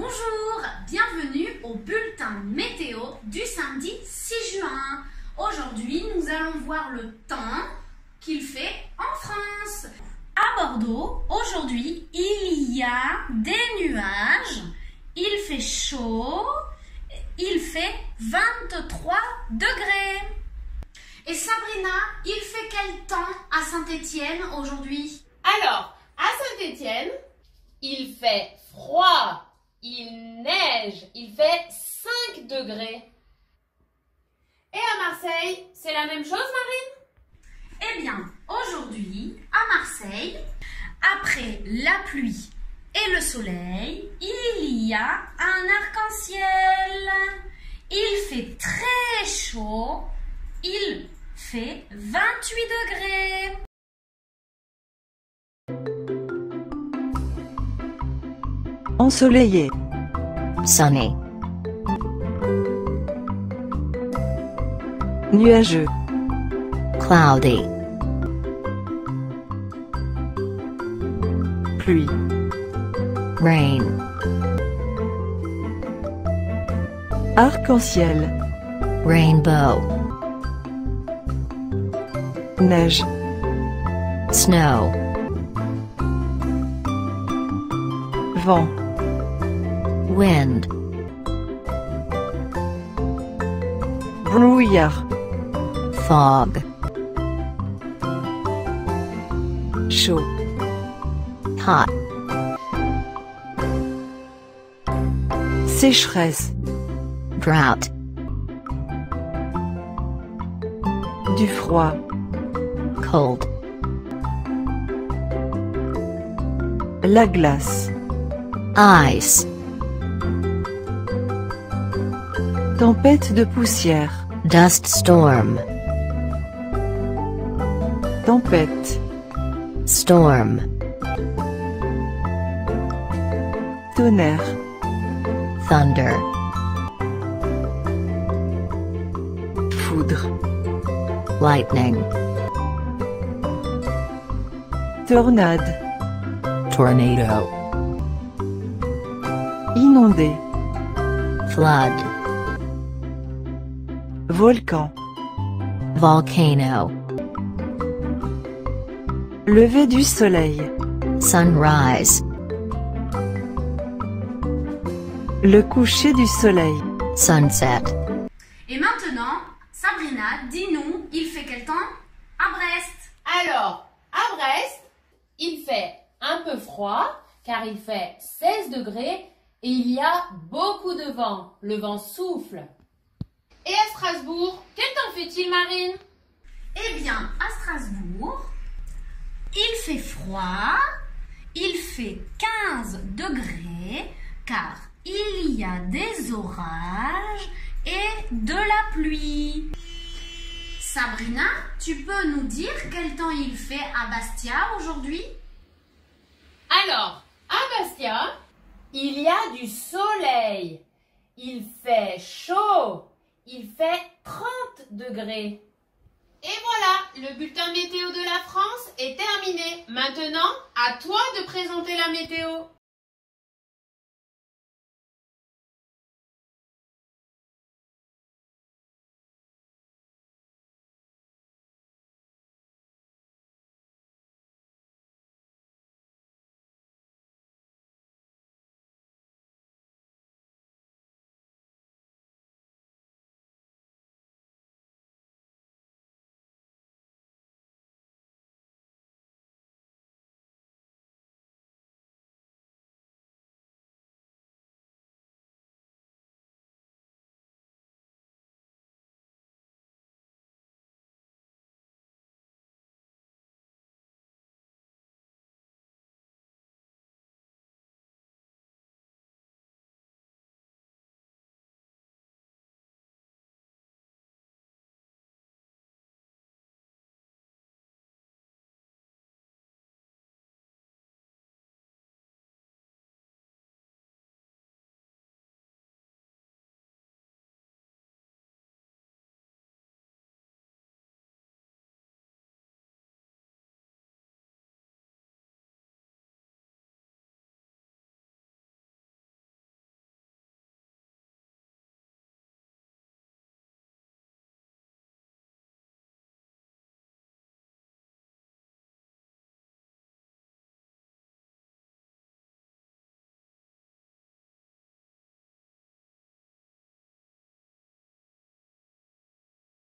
Bonjour, bienvenue au bulletin météo du samedi 6 juin. Aujourd'hui, nous allons voir le temps qu'il fait en France. À Bordeaux, aujourd'hui, il y a des nuages, il fait chaud, il fait 23 degrés. Et Sabrina, il fait quel temps à Saint-Étienne aujourd'hui? Alors, à Saint-Étienne, il fait froid, il neige, il fait 5 degrés. Et à Marseille, c'est la même chose, Marine? Eh bien, aujourd'hui, à Marseille, après la pluie et le soleil, il y a un arc-en-ciel. Il fait très chaud, il fait 28 degrés. Ensoleillé. sunny, Nuageux. cloudy, Pluie. rain, Arc-en-ciel. rainbow, Neige. snow, Vent. Wind, Brouillard. fog, Chaud. hot, Sécheresse. drought, Du froid. cold, La glace. ice, Tempête de poussière. dust storm, Tempête. storm, Tonnerre. thunder, Foudre. lightning, Tornade. tornado, Inondé. flood, Volcan. volcano, Lever du soleil. sunrise, Le coucher du soleil. sunset, Et maintenant, Sabrina, dis-nous, il fait quel temps? À Brest Alors, à Brest, il fait un peu froid car il fait 16 degrés et il y a beaucoup de vent. Le vent souffle. Et à Strasbourg, quel temps fait-il, Marine? Eh bien, à Strasbourg, il fait froid, il fait 15 degrés, car il y a des orages et de la pluie. Sabrina, tu peux nous dire quel temps il fait à Bastia aujourd'hui? Alors, à Bastia, il y a du soleil. Il fait chaud. Il fait 30 degrés. Et voilà, le bulletin météo de la France est terminé. Maintenant, à toi de présenter la météo.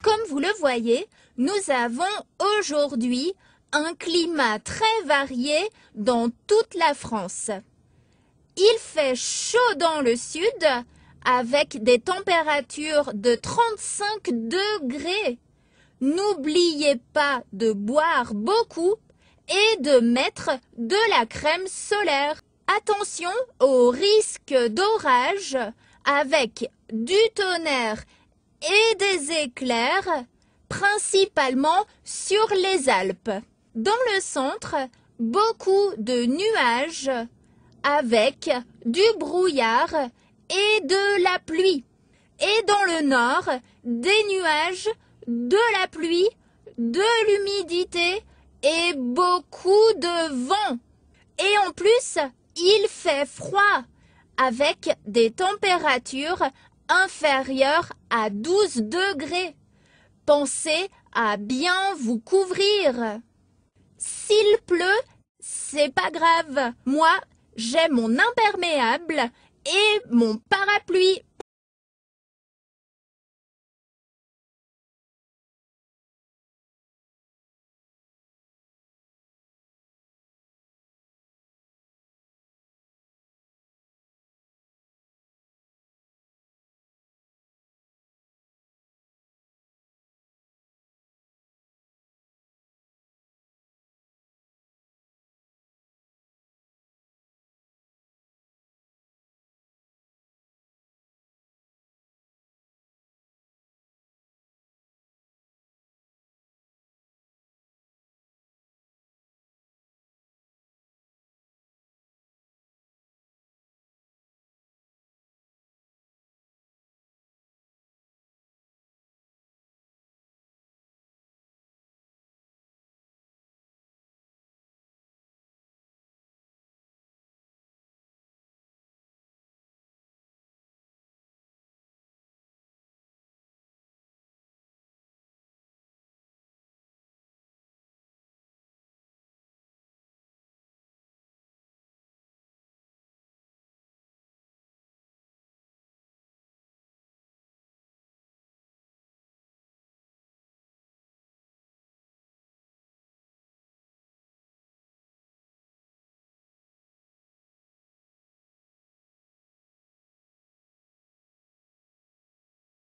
Comme vous le voyez, nous avons aujourd'hui un climat très varié dans toute la France. Il fait chaud dans le sud avec des températures de 35 degrés. N'oubliez pas de boire beaucoup et de mettre de la crème solaire. Attention au risque d'orage avec du tonnerre et des éclairs, principalement sur les Alpes. Dans le centre, beaucoup de nuages avec du brouillard et de la pluie. Et dans le nord, des nuages, de la pluie, de l'humidité et beaucoup de vent. Et en plus, il fait froid avec des températures inférieures à 12 degrés. Pensez à bien vous couvrir. S'il pleut, c'est pas grave. Moi, j'ai mon imperméable et mon parapluie.